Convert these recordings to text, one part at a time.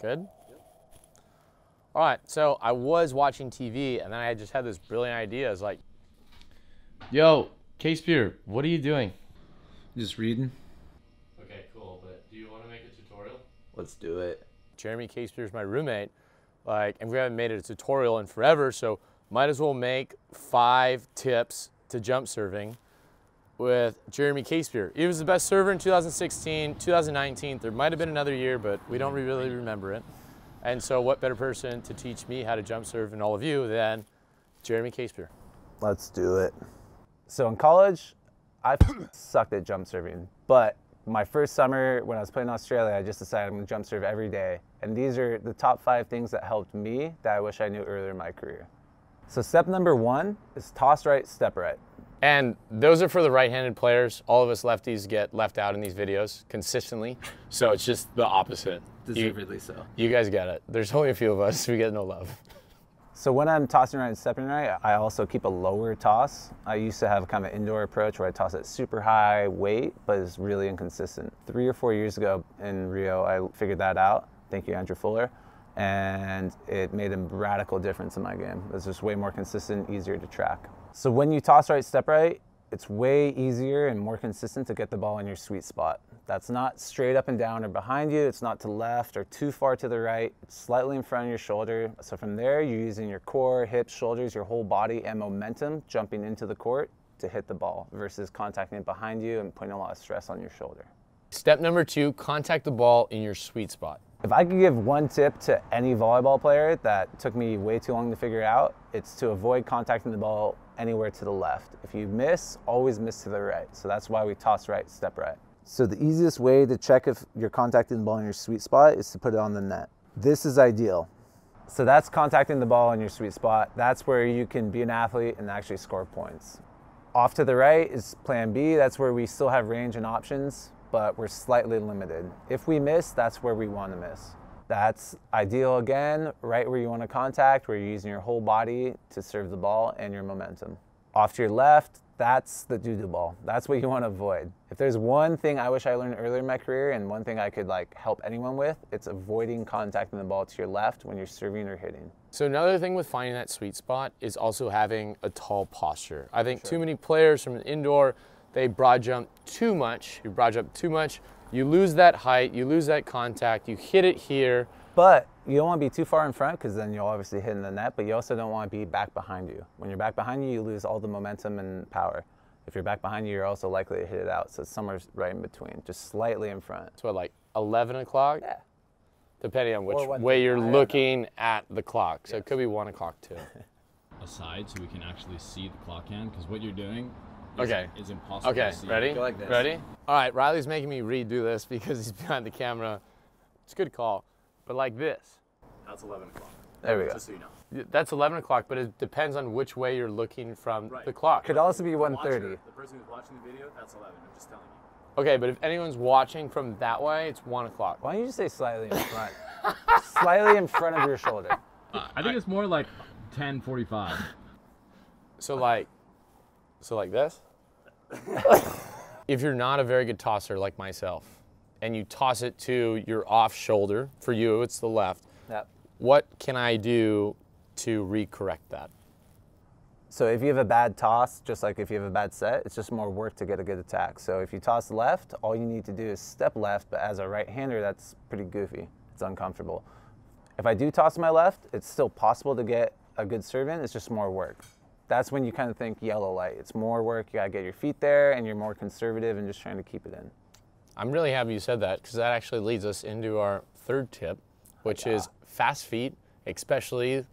Good? All right, so I was watching TV and then I just had this brilliant idea. I was like, Yo, Casebeer, what are you doing? Just reading. okay, cool, but do you want to make a tutorial? Let's do it. Jeremy Casebeer is my roommate, like, and we haven't made it a tutorial in forever, so might as well make five tips to jump serving with Jeremy Casebeer. He was the best server in 2016, 2019. There might have been another year, but we don't really remember it. And so, what better person to teach me how to jump serve and all of you than Jeremy Casebeer? Let's do it. So in college, I sucked at jump serving, but my first summer when I was playing in Australia, I just decided I'm gonna jump serve every day. And these are the top five things that helped me that I wish I knew earlier in my career. So step number one is toss right, step right. And those are for the right-handed players. All of us lefties get left out in these videos consistently. So it's just the opposite. You, Deservedly so. you guys get it. There's only a few of us. We get no love. So when I'm tossing right and stepping right, I also keep a lower toss. I used to have kind of an indoor approach where I toss at super high weight, but it's really inconsistent. Three or four years ago in Rio, I figured that out. Thank you, Andrew Fuller. And it made a radical difference in my game. It was just way more consistent, easier to track. So when you toss right, step right, it's way easier and more consistent to get the ball in your sweet spot. That's not straight up and down or behind you. It's not to left or too far to the right. It's slightly in front of your shoulder. So from there, you're using your core, hips, shoulders, your whole body and momentum jumping into the court to hit the ball versus contacting it behind you and putting a lot of stress on your shoulder. Step number two, contact the ball in your sweet spot. If I could give one tip to any volleyball player that took me way too long to figure out, it's to avoid contacting the ball anywhere to the left. If you miss, always miss to the right. So that's why we toss right, step right. So the easiest way to check if you're contacting the ball in your sweet spot is to put it on the net. This is ideal. So that's contacting the ball in your sweet spot. That's where you can be an athlete and actually score points. Off to the right is plan B. That's where we still have range and options, but we're slightly limited. If we miss, that's where we want to miss. That's ideal again, right where you want to contact, where you're using your whole body to serve the ball and your momentum. Off to your left, that's the doo-doo ball. That's what you want to avoid. If there's one thing I wish I learned earlier in my career and one thing I could like help anyone with, it's avoiding contacting the ball to your left when you're serving or hitting. So another thing with finding that sweet spot is also having a tall posture. I think too many players from an indoor, they broad jump too much. You broad jump too much, you lose that height, you lose that contact, you hit it here. But you don't want to be too far in front because then you'll obviously hit in the net, but you also don't want to be back behind you. When you're back behind you, you lose all the momentum and power. If you're back behind you, you're also likely to hit it out. So it's somewhere right in between, just slightly in front. So like 11 o'clock, Yeah. depending on which way you're I looking at the clock. So it could be one o'clock too. aside so we can actually see the clock hand because what you're doing is, Okay. is impossible Okay, to see. ready? Go like this. Ready? All right, Riley's making me redo this because he's behind the camera. It's a good call. But like this. That's 11 o'clock. There we go. Just so you know. That's 11 o'clock, but it depends on which way you're looking from Right. the clock. Could also be Watcher, 130. The person who's watching the video, that's 11. I'm just telling you. Okay, but if anyone's watching from that way, it's one o'clock. Why don't you just say slightly in front? slightly in front of your shoulder. Uh, I think it's more like 10:45. So like, so like this. if you're not a very good tosser like myself, and you toss it to your off shoulder, for you it's the left. Yep. What can I do to recorrect that? So if you have a bad toss, just like if you have a bad set, it's just more work to get a good attack. So if you toss left, all you need to do is step left, but as a right-hander, that's pretty goofy. It's uncomfortable. If I do toss my left, it's still possible to get a good serve in, it's just more work. That's when you kind of think yellow light. It's more work, you gotta get your feet there, and you're more conservative and just trying to keep it in. I'm really happy you said that because that actually leads us into our third tip, which is fast feet, especially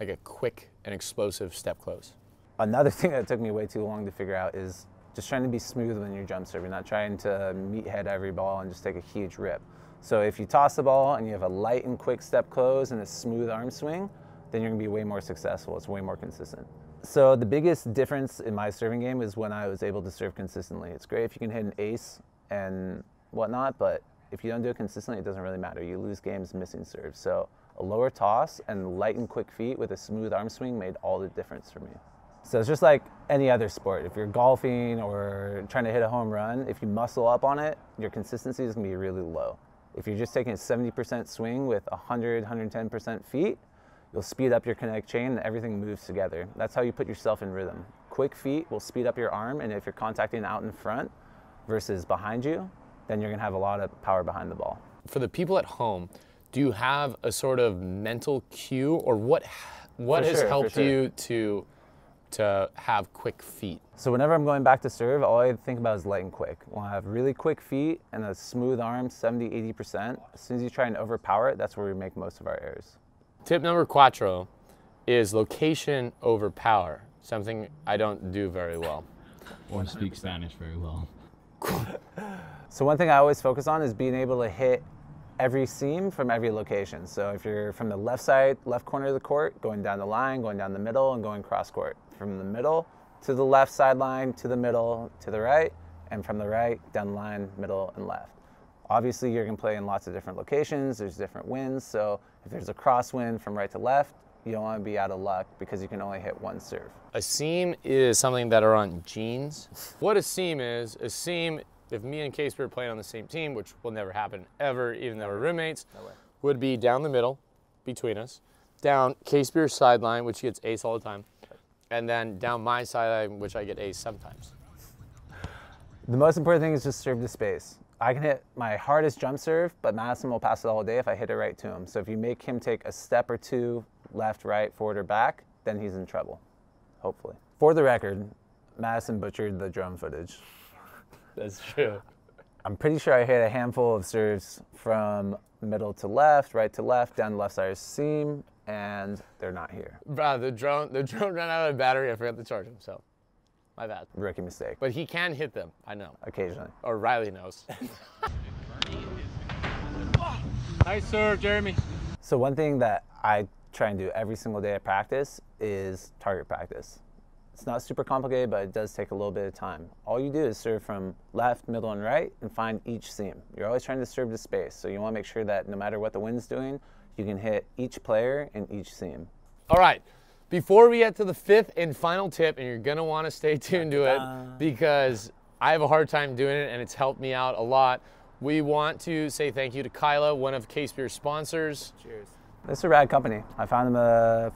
like a quick and explosive step close. Another thing that took me way too long to figure out is just trying to be smooth when you're jump serving, not trying to meathead every ball and just take a huge rip. So if you toss the ball and you have a light and quick step close and a smooth arm swing, then you're gonna be way more successful. It's way more consistent. So the biggest difference in my serving game is when I was able to serve consistently. It's great if you can hit an ace and whatnot, but if you don't do it consistently, it doesn't really matter. You lose games missing serves. So a lower toss and light and quick feet with a smooth arm swing made all the difference for me. So it's just like any other sport. If you're golfing or trying to hit a home run, if you muscle up on it, your consistency is gonna be really low. If you're just taking a 70% swing with 100, 110% feet, you'll speed up your kinetic chain and everything moves together. That's how you put yourself in rhythm. Quick feet will speed up your arm, and if you're contacting out in front versus behind you, then you're gonna have a lot of power behind the ball. For the people at home, do you have a sort of mental cue or what what For has sure, helped sure. you to to have quick feet? So whenever I'm going back to serve, all I think about is light and quick. When I have really quick feet and a smooth arm, 70, 80%, as soon as you try and overpower it, that's where we make most of our errors. Tip number cuatro is location over power, something I don't do very well. Or speak Spanish very well. So one thing I always focus on is being able to hit every seam from every location. So if you're from the left side, left corner of the court, going down the line, going down the middle, and going cross court. From the middle to the left sideline, to the middle, to the right, and from the right, down the line, middle, and left. Obviously, you're gonna play in lots of different locations. There's different winds. So if there's a crosswind from right to left, you don't wanna be out of luck because you can only hit one serve. A seam is something that are on jeans. What a seam is, a seam, if me and Case were playing on the same team, which will never happen ever, even though we're roommates, would be down the middle between us, down Casebeer's sideline, which gets ace all the time, and then down my sideline, which I get ace sometimes. The most important thing is just serve to space. I can hit my hardest jump serve, but Maddison will pass it all day if I hit it right to him. So if you make him take a step or two left, right, forward, or back, then he's in trouble, hopefully. For the record, Maddison butchered the drone footage. That's true. I'm pretty sure I hit a handful of serves from middle to left, right to left, down the left side of the seam, and they're not here. Bro, the drone, the drone ran out of battery. I forgot to charge him, so my bad. Rookie mistake, But he can hit them. I know, occasionally. or Riley knows. nice serve, Jeremy. So one thing that I try and do every single day at practice is target practice. It's not super complicated, but it does take a little bit of time. All you do is serve from left, middle, and right and find each seam. You're always trying to serve to space, so you want to make sure that no matter what the wind's doing, you can hit each player in each seam. All right. Before we get to the fifth and final tip, and you're gonna want to stay tuned to it because I have a hard time doing it, and it's helped me out a lot. We want to say thank you to Kyla, one of Casebeer's sponsors. Cheers. This is a rad company. I found them uh,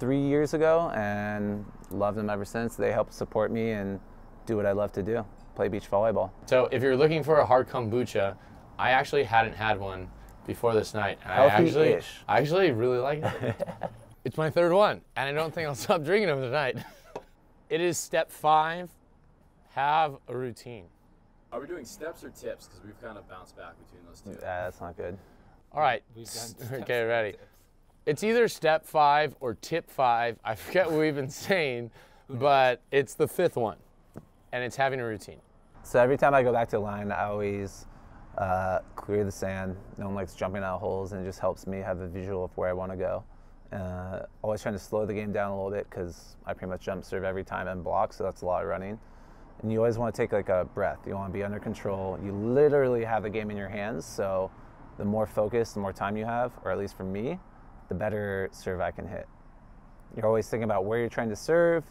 three years ago and loved them ever since. They help support me and do what I love to do play beach volleyball. So if you're looking for a hard kombucha, I actually hadn't had one before this night. and I actually, I actually really like it. it's my third one, and I don't think I'll stop drinking them tonight. it is step five. Have a routine. Are we doing steps or tips? Because we've kind of bounced back between those two. Uh, that's not good. All right. We've done Okay, ready. It's either step five or tip five. I forget what we've been saying, but it's the fifth one, and it's having a routine. So every time I go back to the line, I always uh, clear the sand. No one likes jumping out of holes, and it just helps me have a visual of where I want to go. Uh, always trying to slow the game down a little bit because I pretty much jump serve every time and block, so that's a lot of running. And you always want to take like a breath. You want to be under control. You literally have the game in your hands, so the more focus, the more time you have, or at least for me, the better serve I can hit. You're always thinking about where you're trying to serve,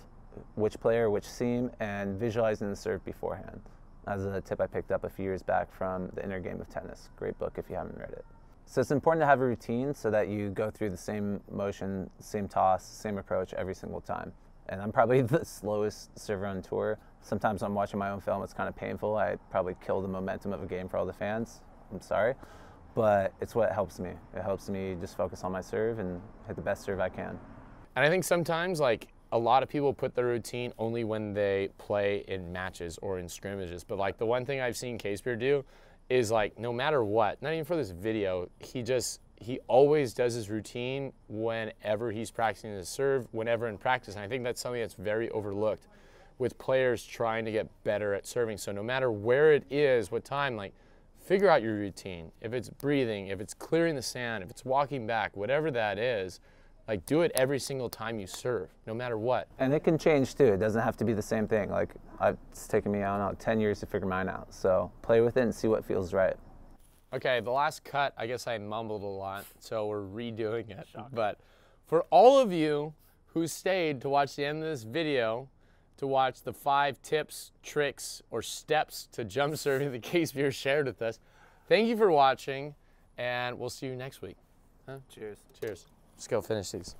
which player, which seam, and visualizing the serve beforehand. That's a tip I picked up a few years back from The Inner Game of Tennis. Great book if you haven't read it. So it's important to have a routine so that you go through the same motion, same toss, same approach every single time. And I'm probably the slowest server on tour. Sometimes I'm watching my own film, it's kind of painful. I probably kill the momentum of a game for all the fans. I'm sorry. But it's what helps me. It helps me just focus on my serve and hit the best serve I can. And I think sometimes, like, a lot of people put their routine only when they play in matches or in scrimmages. But, like, the one thing I've seen Casebeer do is, like, no matter what, not even for this video, he just, he always does his routine whenever he's practicing his serve, whenever in practice. And I think that's something that's very overlooked with players trying to get better at serving. So, no matter where it is, what time, like, figure out your routine. If it's breathing, if it's clearing the sand, if it's walking back, whatever that is, like do it every single time you serve, no matter what. And it can change too. It doesn't have to be the same thing. Like I've, it's taken me, I don't know, 10 years to figure mine out. So play with it and see what feels right. Okay, the last cut, I guess I mumbled a lot, so we're redoing it. But for all of you who stayed to watch the end of this video, to watch the five tips, tricks, or steps to jump serving the Casebeer shared with us, thank you for watching. and we'll see you next week. Cheers. Cheers. Let's go finish these.